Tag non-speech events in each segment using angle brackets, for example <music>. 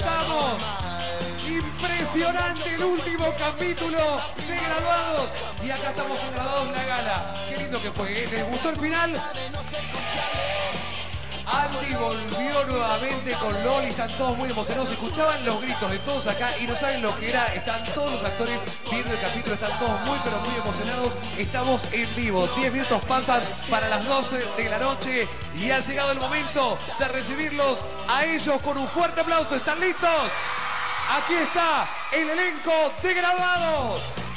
Estamos. Impresionante el último capítulo de graduados. Y acá estamos en graduados la gala. Qué lindo que fue. ¿eh? ¿Les gustó el final? Andy volvió nuevamente con Loli, están todos muy emocionados. Escuchaban los gritos de todos acá y no saben lo que era. Están todos los actores viendo el capítulo, están todos muy pero muy emocionados. Estamos en vivo. 10 minutos pasan para las 12 de la noche y ha llegado el momento de recibirlos a ellos con un fuerte aplauso. ¿Están listos? Aquí está el elenco de graduados.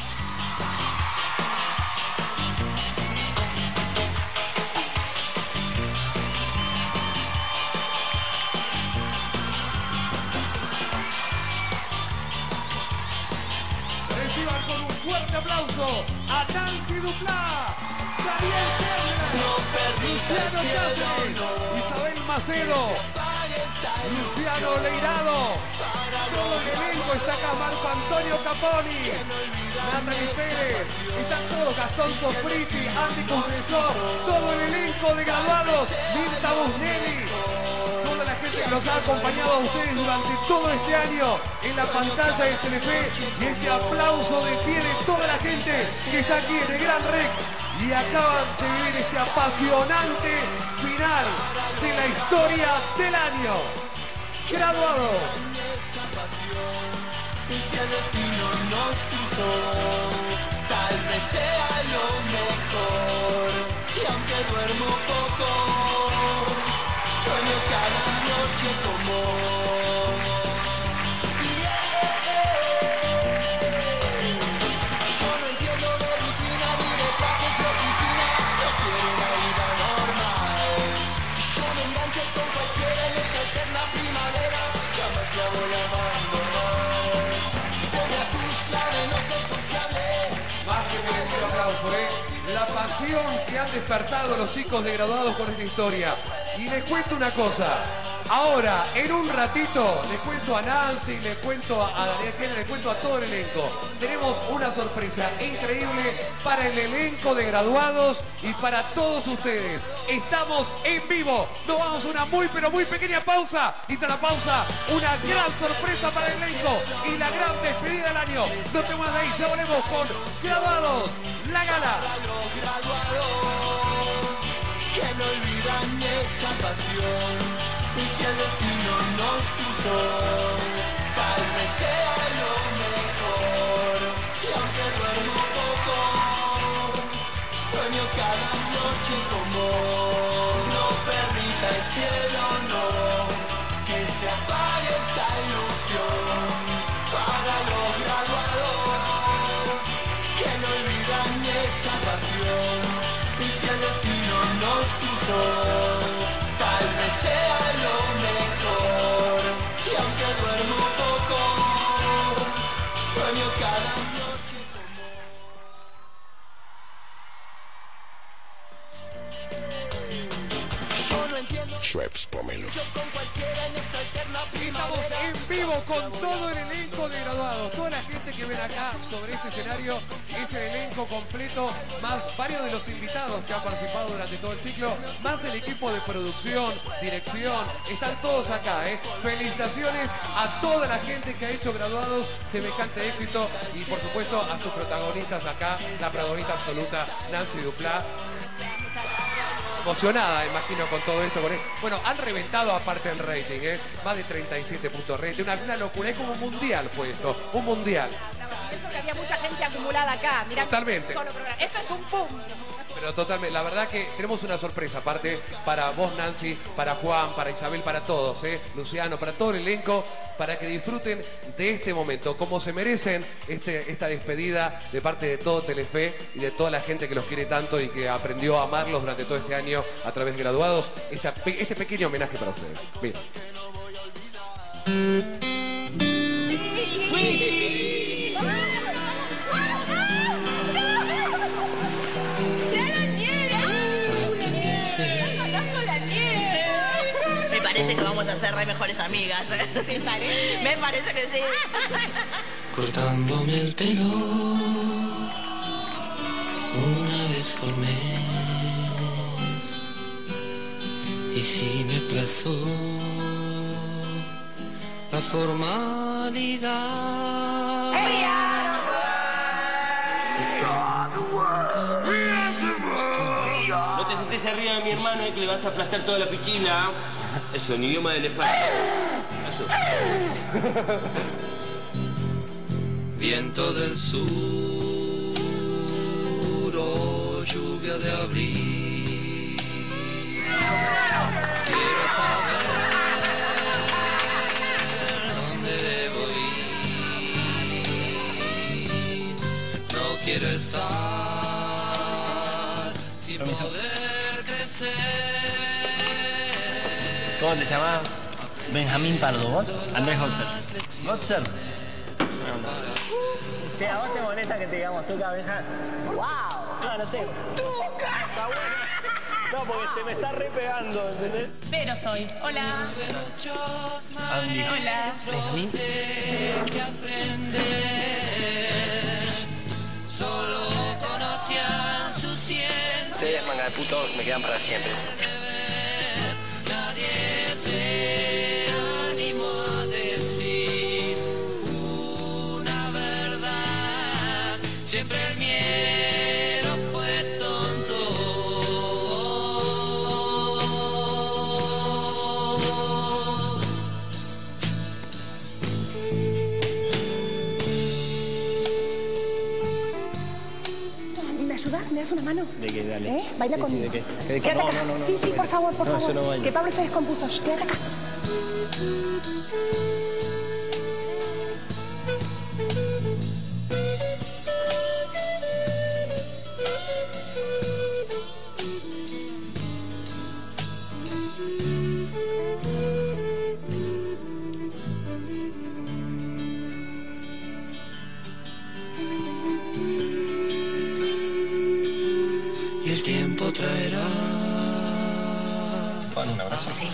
Duplá, Daniel Isabel Macedo, Luciano Leirado, todo el elenco está acá, Marco Antonio Caponi, Natalie Pérez, están todos, Gastón Sofriti, Andy Congresó, todo el elenco de graduados, Mirta Busnelli, que los ha acompañado a ustedes durante todo este año en la pantalla de Telefe y este aplauso de pie de toda la gente que está aquí en el Gran Rex y acaban de vivir este apasionante final de la historia del año. Destino nos cruzó, tal vez sea lo mejor. Y aunque duermo ¿eh? La pasión que han despertado los chicos de graduados con esta historia. Y les cuento una cosa. Ahora, en un ratito, les cuento a Nancy, les cuento a Daniel Kenner, les cuento a todo el elenco. Tenemos una sorpresa increíble para el elenco de graduados y para todos ustedes. Estamos en vivo. Nos vamos a una muy, pero muy pequeña pausa. Y tras la pausa, una gran sorpresa para el elenco y la gran despedida del año. No te muevas de ahí, ya volvemos con graduados, la gala. Y si el destino nos cruzó, tal vez sea lo mejor. Y aunque duermo poco, sueño cada noche como no permita el cielo, pomelo. Estamos en vivo con todo el elenco de graduados. Toda la gente que ven acá sobre este escenario es el elenco completo, más varios de los invitados que han participado durante todo el ciclo, más el equipo de producción, dirección. Están todos acá, ¿eh? Felicitaciones a toda la gente que ha hecho graduados semejante éxito y por supuesto a sus protagonistas acá, la protagonista absoluta, Nancy Duplá, emocionada, imagino, con todo esto. Con el- Bueno, han reventado aparte el rating, ¿eh? Más de 37 puntos rating. Una, una locura, es como un mundial fue esto, un mundial. Pienso que había mucha gente acumulada acá. Mirá, Totalmente. solo. Esto es un pum. Pero totalmente, la verdad que tenemos una sorpresa aparte para vos, Nancy, para Juan, para Isabel, para todos, ¿eh? Luciano, para todo el elenco, para que disfruten de este momento, como se merecen este, esta despedida de parte de todo Telefe y de toda la gente que los quiere tanto y que aprendió a amarlos durante todo este año a través de graduados. Este pequeño homenaje para ustedes. Mira. Parece que vamos a ser re mejores amigas. ¿Te parece? Me parece que sí. cortándome el pelo una vez por mes. Y si me aplazó la formalidad. No te sentés arriba de mi hermano y que le vas a aplastar toda la pichila. <laughs> Eso, en idioma de elefante. Eso. Viento del sur, oh, lluvia de abril. Quiero saber dónde debo ir. No quiero estar sin poder crecer. ¿Cómo te llamas? Benjamín Pardo, ¿vos? Andrés Hotzer. ¿Hotzer? Che, ¿a vos te molesta que te digamos Tuca, Benja? ¡Wow! No, no sé. ¡Tuca! Está bueno. No, porque se me está re pegando, ¿entendés? Pero soy. Hola. Andy. Hola. Benjamín. Solo conocían su ciencia. Ustedes, manga de puto, me quedan para siempre. Mano? ¿De qué? Dale. ¿Eh? Baila Sí, sí, conmigo. ¿de qué? ¿De qué? Quédate No, acá. no, no, no, sí, sí, por favor, por favor. que Pablo se descompuso. Quédate acá. Abrazo. Sí.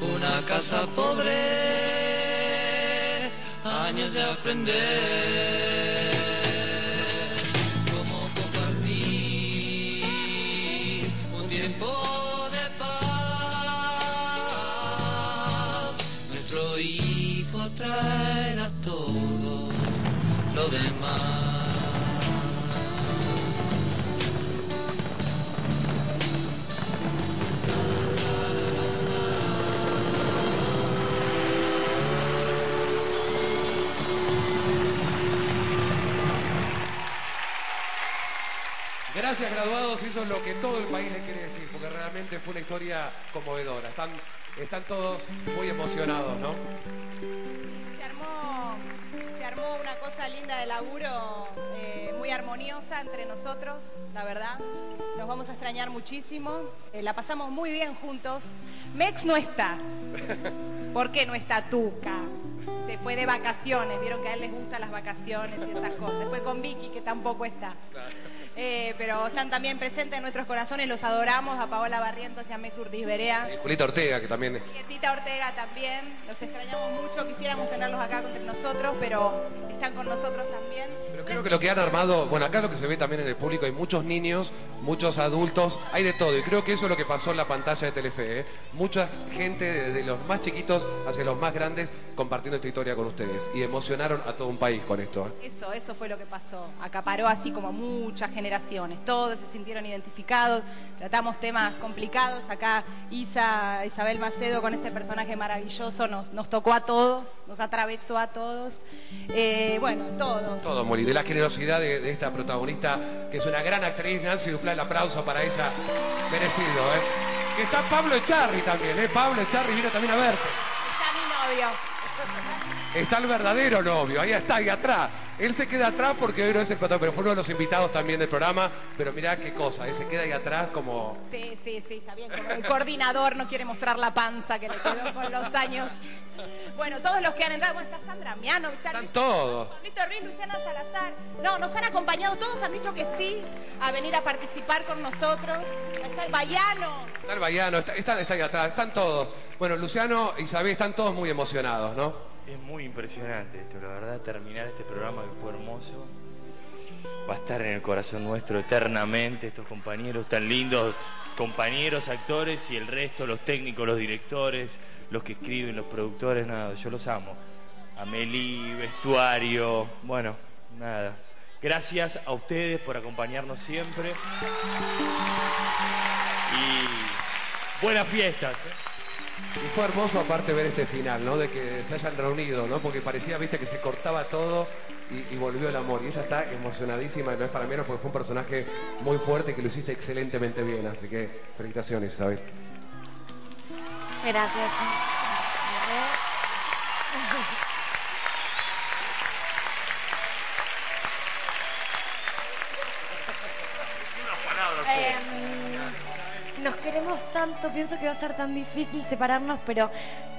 una casa pobre, años de aprender Gracias, graduados. Eso es lo que todo el país le quiere decir, porque realmente fue una historia conmovedora. Están, están todos muy emocionados, ¿no? Se armó, se armó una cosa linda de laburo, eh, muy armoniosa entre nosotros, la verdad. Nos vamos a extrañar muchísimo. eh, la pasamos muy bien juntos. Mex no está. <laughs> ¿Por qué no está Tuca? Se fue de vacaciones, vieron que a él les gustan las vacaciones y esas cosas. Fue con Vicky, que tampoco está. Eh, pero están también presentes en nuestros corazones, los adoramos, a Paola Barrientos y a Mex Urtiz Berea. Y Julita Ortega, que también... Y a Tita Ortega también, los extrañamos mucho, quisiéramos tenerlos acá entre nosotros, pero están con nosotros también. Pero creo que lo que han armado, bueno, acá lo que se ve también en el público, hay muchos niños, muchos adultos, hay de todo. Y creo que eso es lo que pasó en la pantalla de Telefe. ¿eh? Mucha gente, desde los más chiquitos hacia los más grandes, compartiendo esta historia con ustedes. Y emocionaron a todo un país con esto. ¿eh? Eso, eso fue lo que pasó. Acaparó así como muchas generaciones. Todos se sintieron identificados. Tratamos temas complicados. Acá Isa, Isabel Macedo con ese personaje maravilloso nos, nos tocó a todos, nos atravesó a todos. Eh, bueno, todos. Todo, Mori, de la generosidad de, de esta protagonista, que es una gran actriz, Nancy Duplá, el aplauso para ella, merecido, ¿eh? Que está Pablo Echarri también, ¿eh? Pablo Echarri vino también a verte. Está mi novio. Está el verdadero novio, ahí está, ahí atrás. Él se queda atrás porque hoy no es el protagonista, pero fue uno de los invitados también del programa. Pero mirá qué cosa, él se queda ahí atrás como... Sí, sí, sí, está bien. Como el coordinador no quiere mostrar la panza que le quedó con los años. Bueno, todos los que han entrado, bueno, está Sandra Miano, está Están Luis- todos. Pablito Ruiz, Luciana Salazar. No, nos han acompañado, todos han dicho que sí a venir a participar con nosotros. Está el Bayano. Está el Bayano, está, está, está ahí atrás, están todos. Bueno, Luciano, Isabel, están todos muy emocionados, ¿no? Es muy impresionante esto, la verdad, terminar este programa que fue hermoso. va a estar en el corazón nuestro eternamente, estos compañeros tan lindos, compañeros, actores y el resto, los técnicos, los directores, los que escriben, los productores, nada, yo los amo. Amelie, vestuario, bueno, nada. Gracias a ustedes por acompañarnos siempre. Y buenas fiestas. ¿eh? Y fue hermoso aparte ver este final, ¿no? De que se hayan reunido, ¿no? Porque parecía, viste, que se cortaba todo y, volvió el amor. Y ella está emocionadísima, no es para menos porque fue un personaje muy fuerte que lo hiciste excelentemente bien. Así que felicitaciones, Isabel. Gracias. Em, nos queremos tanto, pienso que va a ser tan difícil separarnos, pero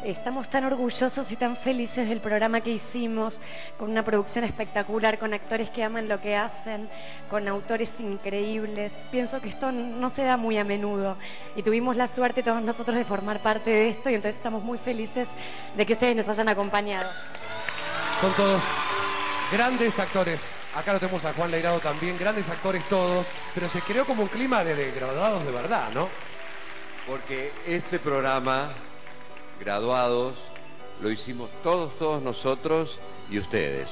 estamos tan orgullosos y tan felices del programa que hicimos, con una producción espectacular, con actores que aman lo que hacen, con autores increíbles. Pienso que esto no se da muy a menudo y tuvimos la suerte todos nosotros de formar parte de esto y entonces estamos muy felices de que ustedes nos hayan acompañado. Son todos grandes actores. Acá lo tenemos a Juan Leirado también, grandes actores todos, pero se creó como un clima de, de graduados de verdad, ¿no? Porque este programa, graduados, lo hicimos todos, todos nosotros y ustedes.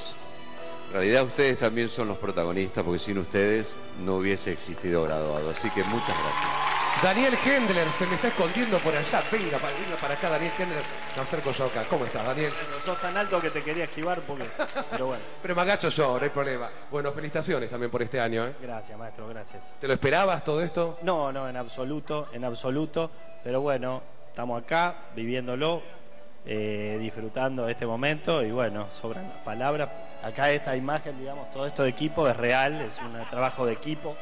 En realidad ustedes también son los protagonistas, porque sin ustedes no hubiese existido graduado. Así que muchas gracias. Daniel Hendler se me está escondiendo por allá. Venga, para, venga para acá, Daniel Hendler. Me acerco yo acá. ¿Cómo estás, Daniel? No sos tan alto que te quería esquivar porque. Pero bueno. <laughs> Pero me agacho yo, no hay problema. Bueno, felicitaciones también por este año, ¿eh? Gracias, maestro, gracias. ¿Te lo esperabas todo esto? No, no, en absoluto, en absoluto. Pero bueno, estamos acá viviéndolo, eh, disfrutando de este momento y bueno, sobran las palabras. Acá esta imagen, digamos, todo esto de equipo es real, es un trabajo de equipo.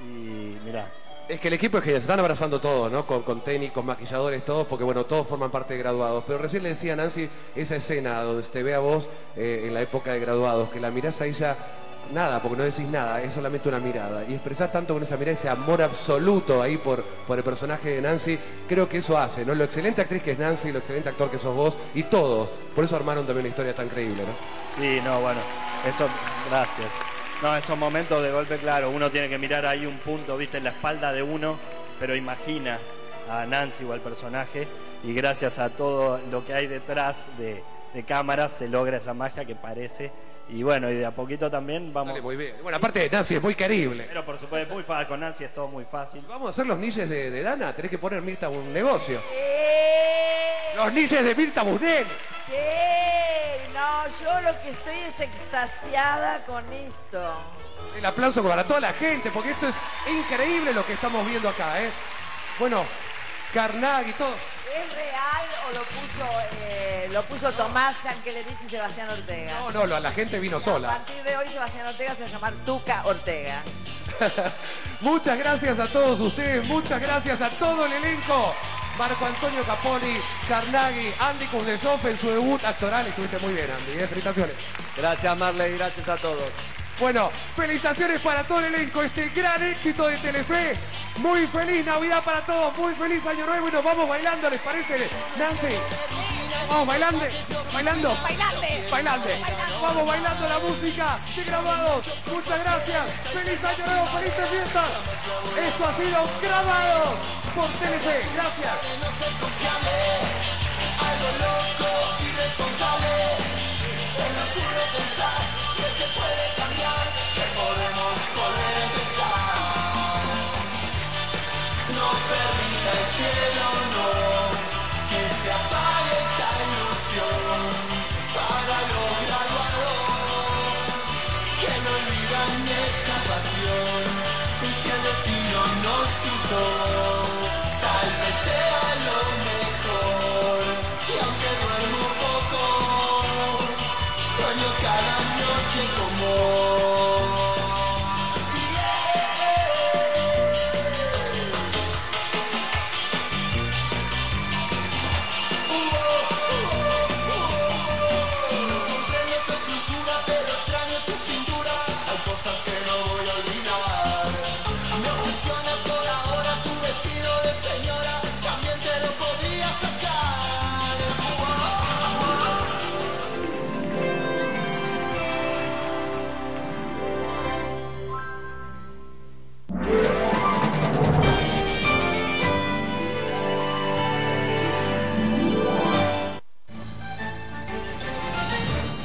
Y mirá, Es que el equipo es que se están abrazando todos, ¿no? Con, con técnicos, maquilladores, todos, porque bueno, todos forman parte de graduados. Pero recién le decía a Nancy esa escena donde se te ve a vos eh, en la época de graduados, que la mirás a ella, nada, porque no decís nada, es solamente una mirada. Y expresar tanto con esa mirada, ese amor absoluto ahí por, por el personaje de Nancy, creo que eso hace, ¿no? Lo excelente actriz que es Nancy, lo excelente actor que sos vos, y todos. Por eso armaron también una historia tan creíble, ¿no? Sí, no, bueno, eso, gracias. No, esos momentos de golpe, claro, uno tiene que mirar ahí un punto, viste, en la espalda de uno, pero imagina a Nancy o al personaje, y gracias a todo lo que hay detrás de, de cámaras se logra esa magia que parece. Y bueno, y de a poquito también vamos. Sale muy bien. Bueno, aparte Nancy es muy querible. Pero por supuesto, muy fácil, con Nancy es todo muy fácil. Vamos a hacer los niches de, de Dana, tenés que poner Mirta un negocio. Los niches de Mirta Busnel. Sí, no, yo lo que estoy es extasiada con esto. El aplauso para toda la gente, porque esto es increíble lo que estamos viendo acá, ¿eh? Bueno, Carnag y todo. ¿Es real o lo puso, eh, lo puso Tomás Yankelerich y Sebastián Ortega? No, no, lo- la gente vino A sola. partir de hoy Sebastián Ortega se va a llamar Tuca Ortega. <laughs> Muchas gracias a todos ustedes, muchas gracias a todo el elenco. Marco Antonio Caponi, Carnaghi, Andy Kuznetsov en su debut actoral. Estuviste muy bien, Andy. ¿eh? Felicitaciones. Gracias, Marley, gracias a todos. Bueno, felicitaciones para todo el elenco, este gran éxito de Telefe. Muy feliz Navidad para todos, muy feliz Año Nuevo y nos vamos bailando, ¿les parece? Nancy, vamos bailando, bailando, Bailante. bailando, vamos bailando la música de grabados. Muchas gracias, feliz Año Nuevo, felices fiestas. Esto ha sido grabado por Telefe, gracias. Algo loco, irresponsable. Se me ocurre pensar que se puede cambiar, que podemos volver a empezar. No permita el cielo, olvidan esta pasión y si el destino nos cruzó, tal vez sea